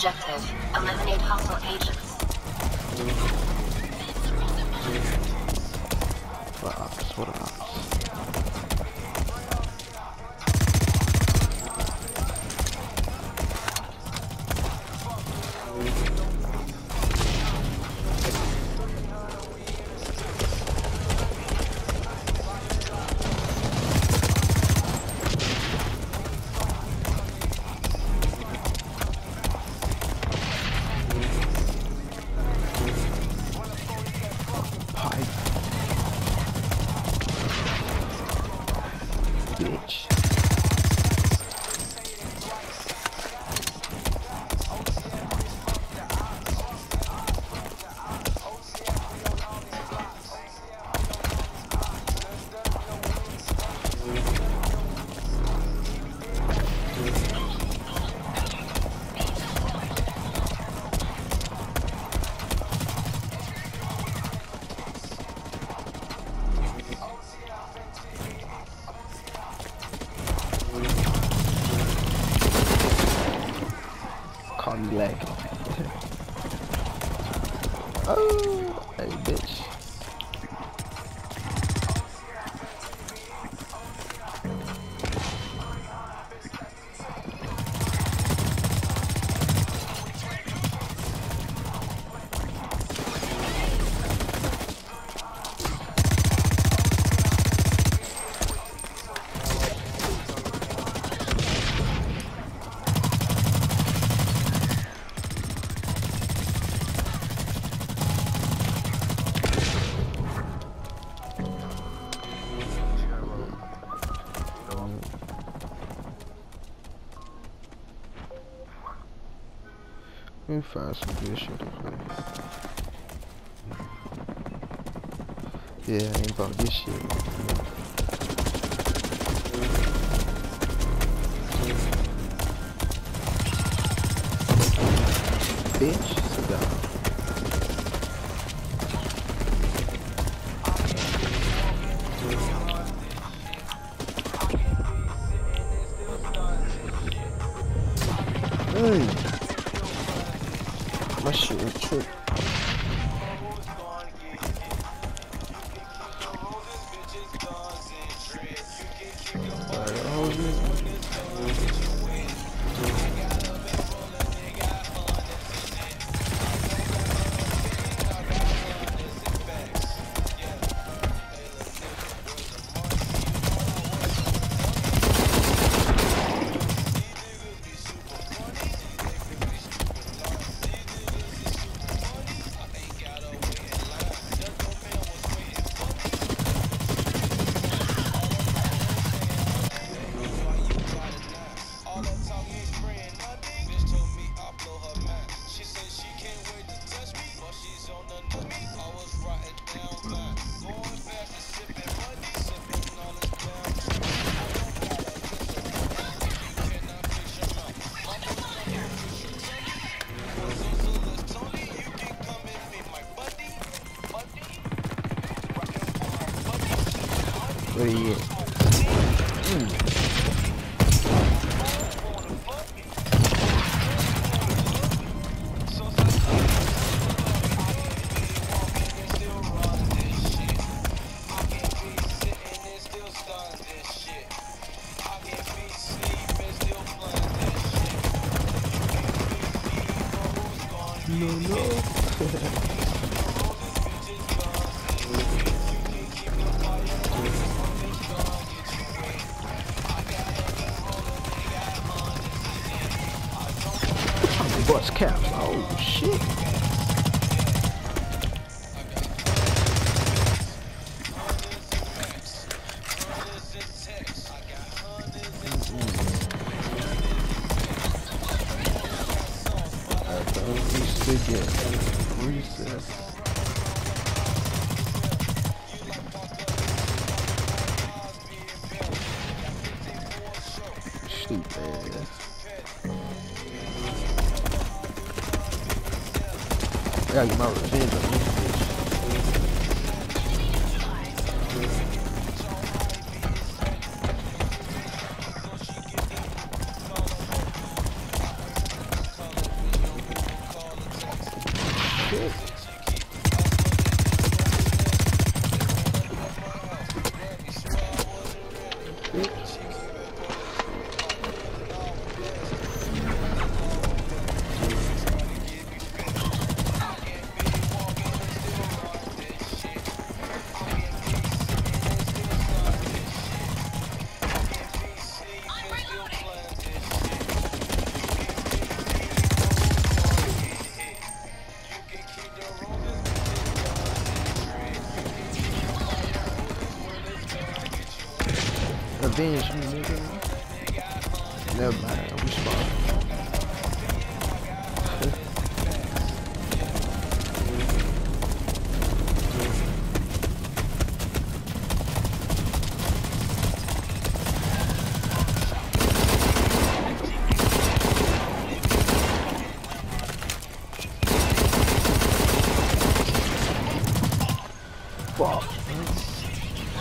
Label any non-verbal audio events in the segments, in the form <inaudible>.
Objective, eliminate hostile agents. find some shit play. Yeah, I ain't bought this shit. Bitch. Caps. Oh, shit. Recess. Yeah, you might my revenge.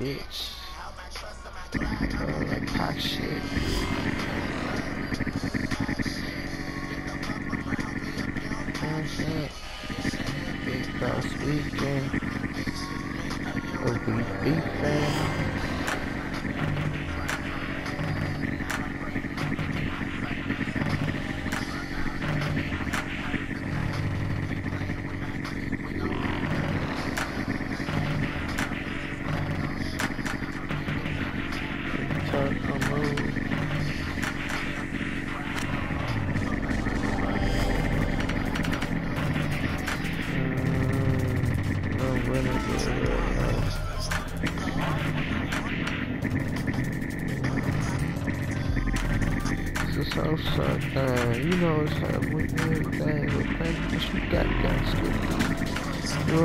bitch.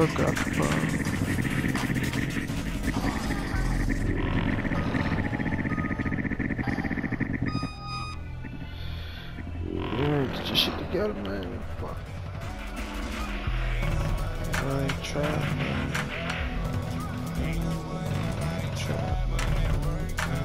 Gangster. You're a godfather. Yeah, get your shit together, man. Fuck. I trap, man. Trap, Text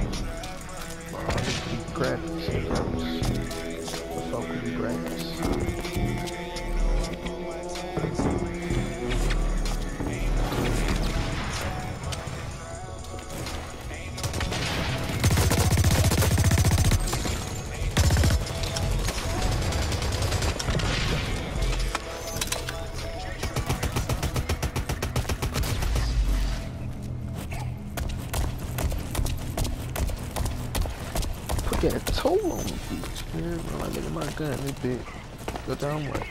Graphics. Put that toe on the bitch, man. I'm like, look at my gun, this bitch. Go down way.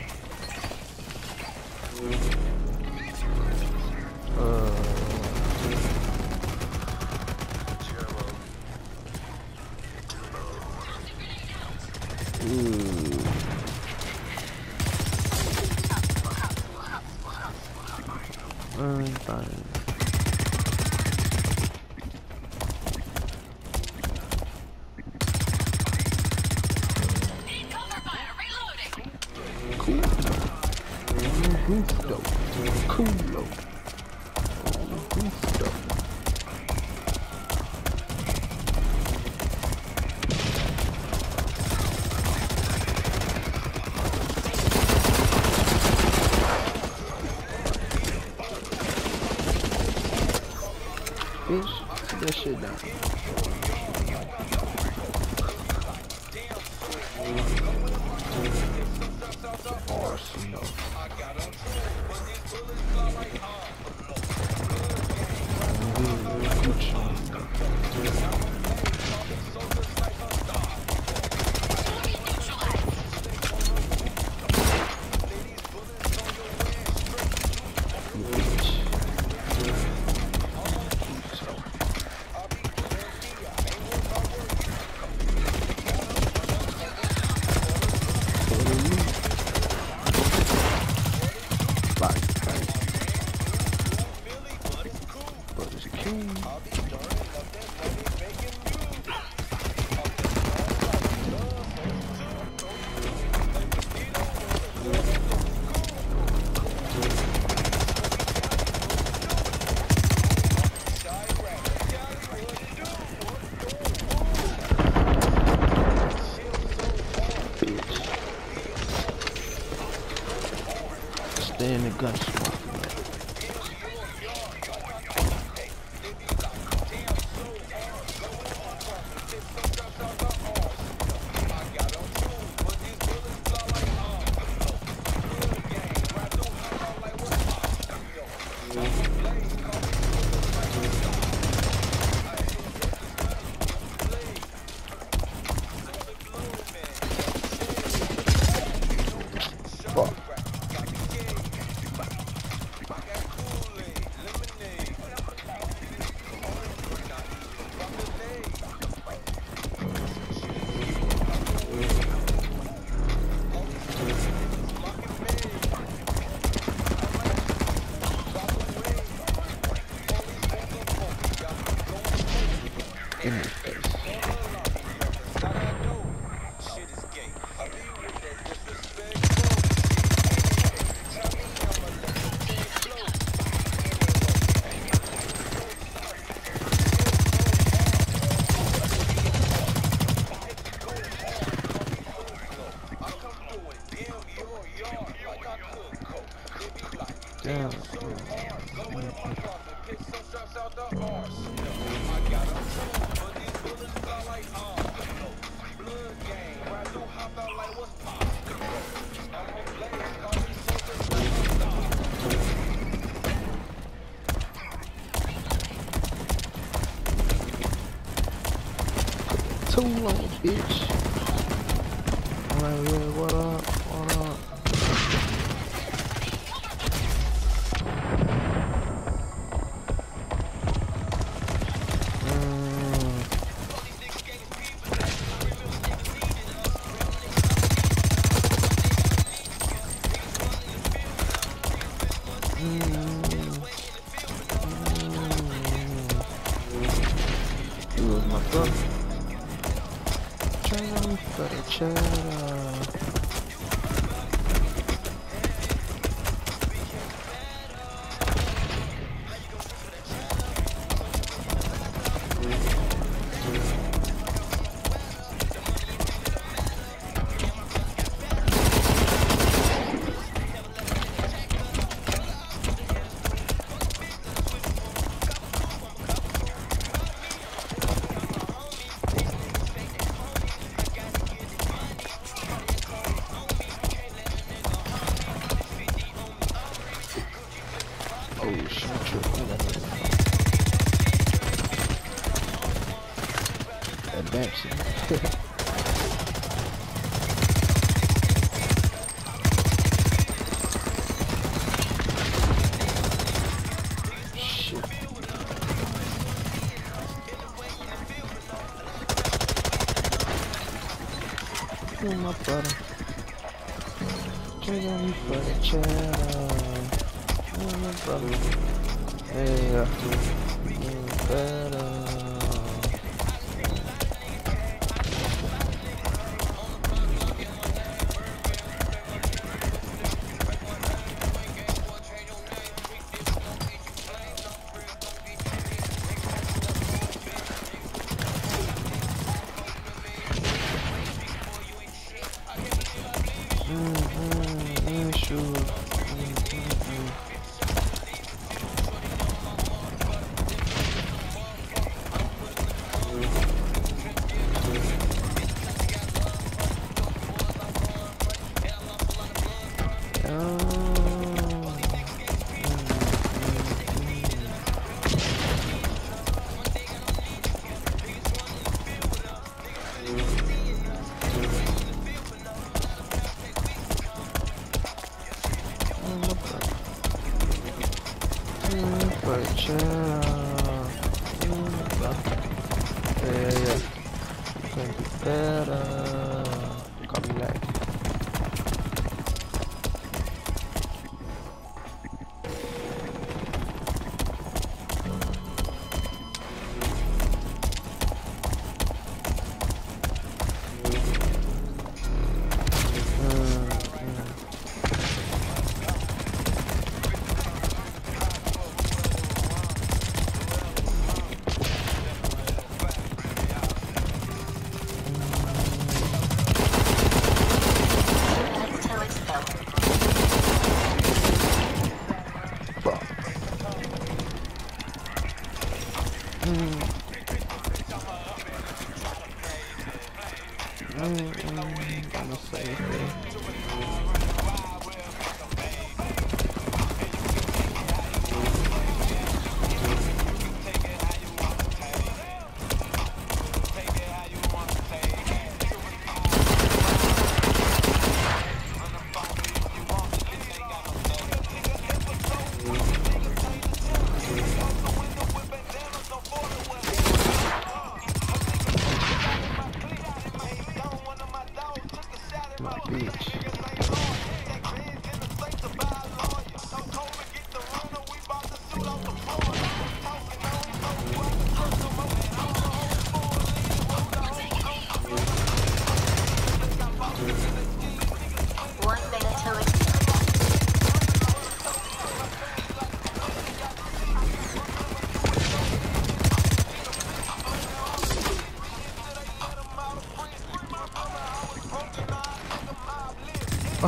My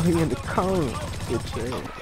out in the cone. Good shit.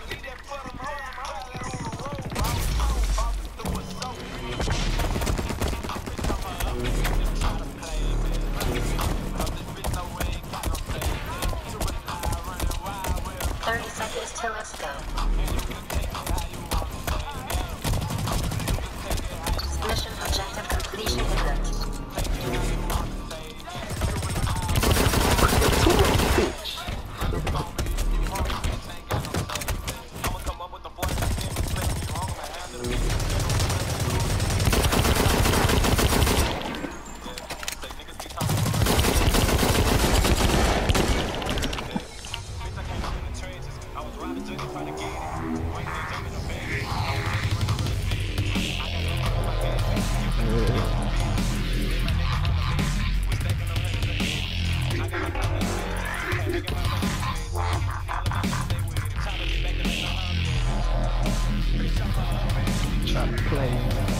trap playing.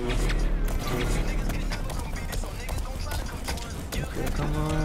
Okay, come on.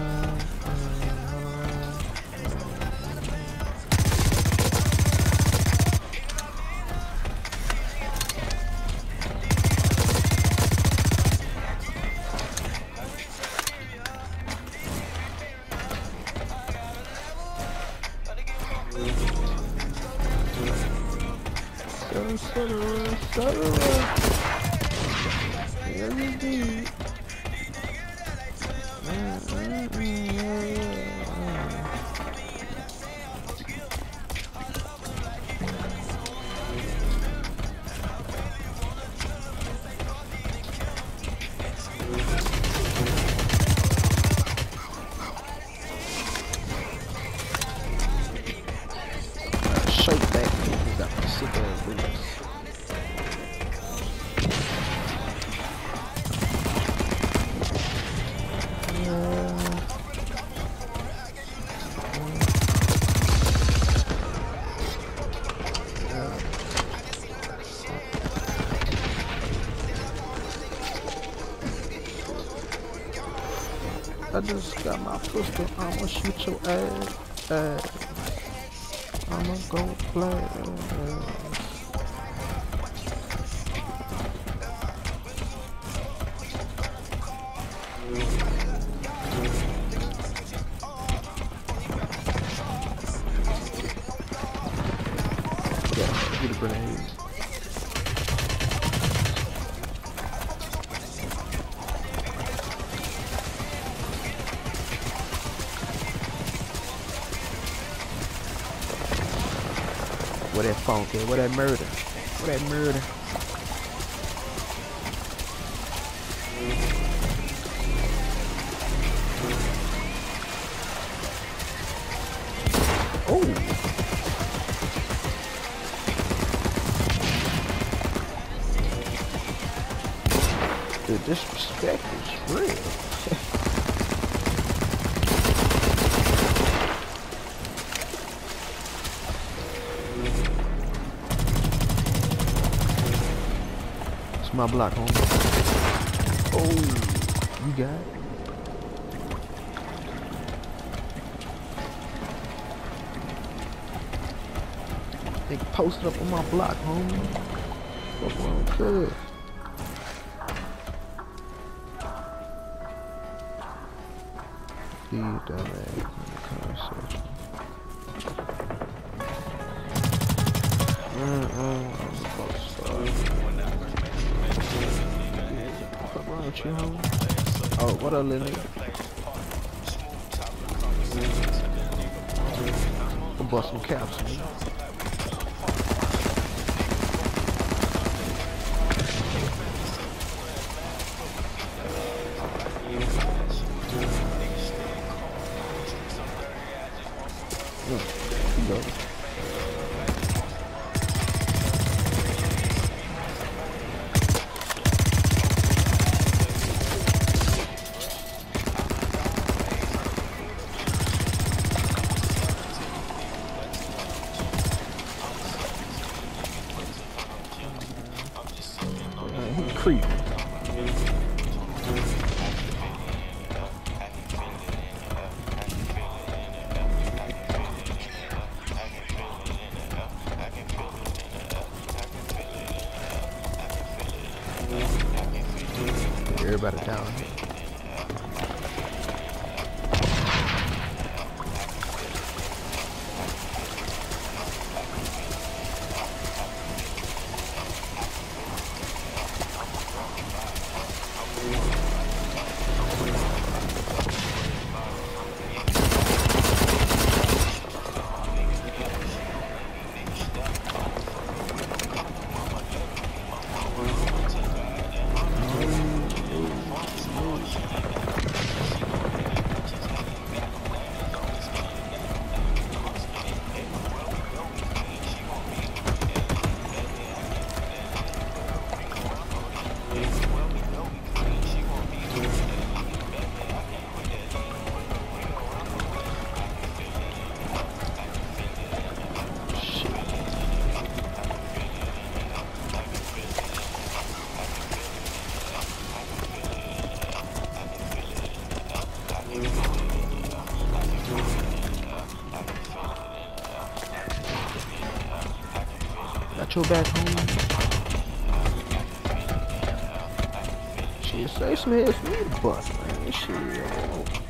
pistol, I'ma shoot your ass, ass. I'ma go blast. grenade. on, kid. What that murder? What that murder? My block, homie. Oh, you got it. They posted up on my block, homie. What's wrong with bust some caps, nigga. Got your back home. Shit, say me to bust, man. Shit,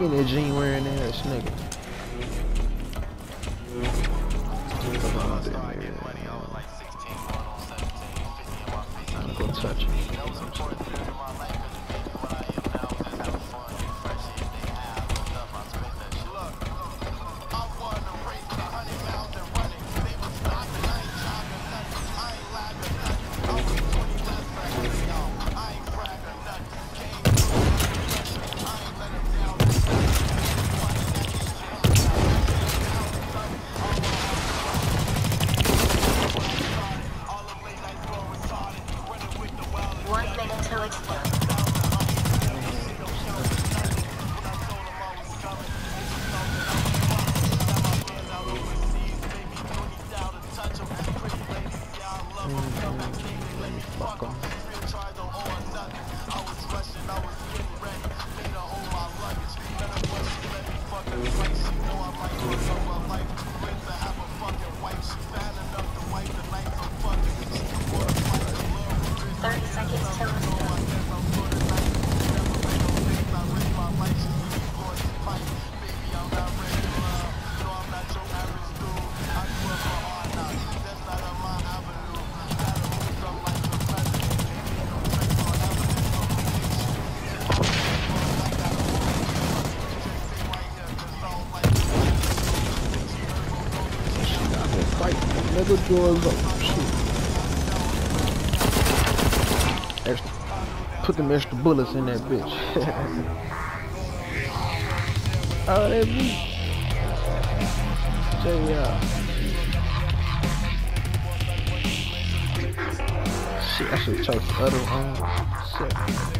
Look at that jean wearing ass nigga. going. Shit. Put them extra bullets in that bitch. <laughs> oh, that bitch. JR. Shit, I should choke other one. Shit.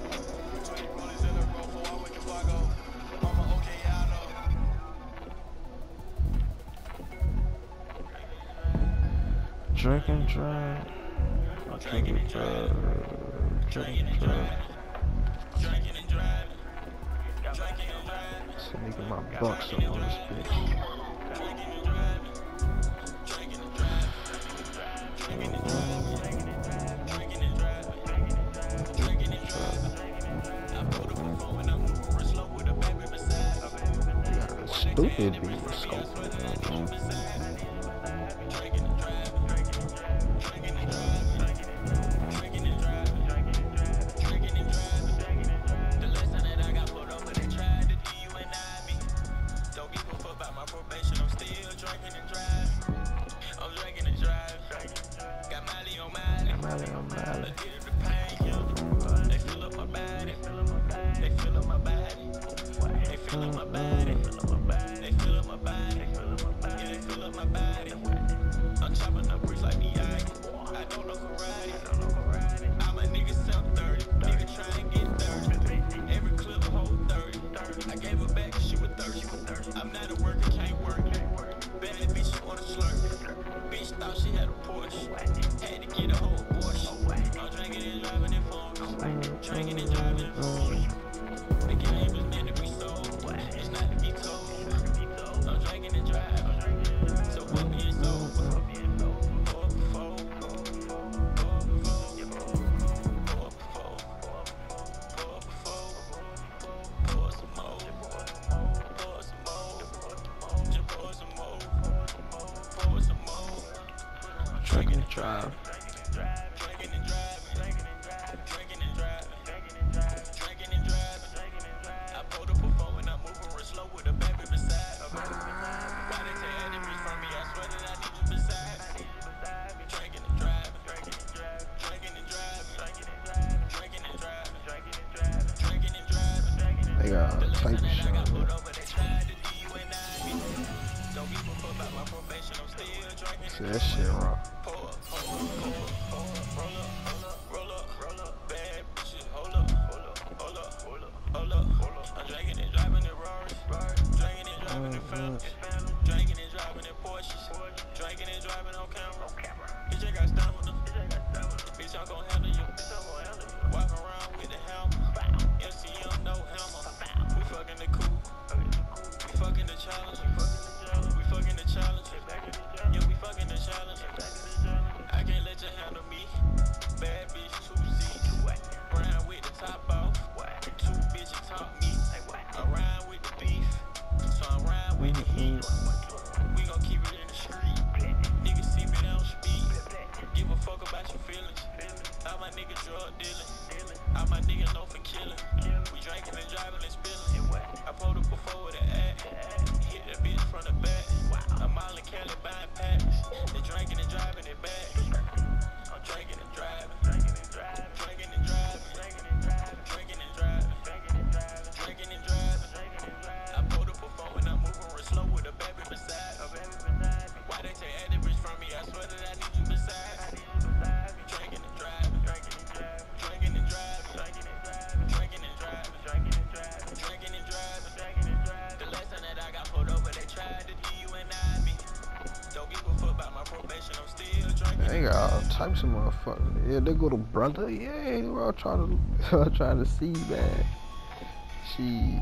Drinking and driving. Drinking and driving. Drinking and driving. Drinking and driving. Drinking and driving. Drinking and driving. Stupid beat scope. I know. Yeah, they go to brother. Yeah, we're all trying to <laughs> trying to see that. She.